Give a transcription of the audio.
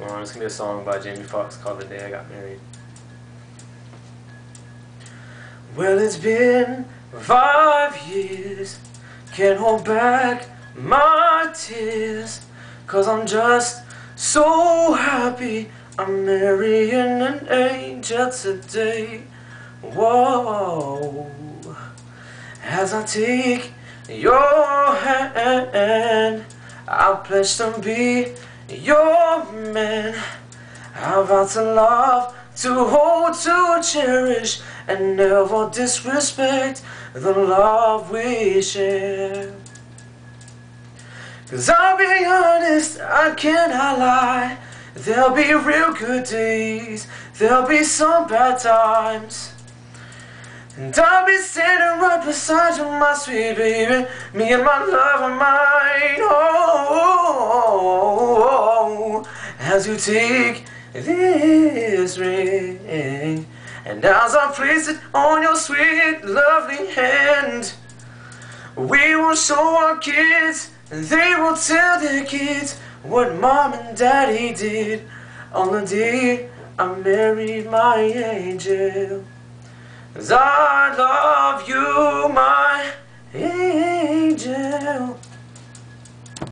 going on. It's gonna be a song by Jamie Foxx called The Day I Got Married. Well, it's been five years. Can't hold back my tears. Cause I'm just so happy I'm marrying an angel today. Whoa. As I take your hand, I pledge to be your man. I vow to love, to hold, to cherish, and never disrespect the love we share. Cause I'll be honest, I cannot lie. There'll be real good days, there'll be some bad times. And I'll be standing right beside you, my sweet baby. Me and my love and mine. Oh, as you take this ring, and as I place it on your sweet, lovely hand, we will show our kids, and they will tell their kids what mom and daddy did on the day I married my angel. Cause I love you, my angel.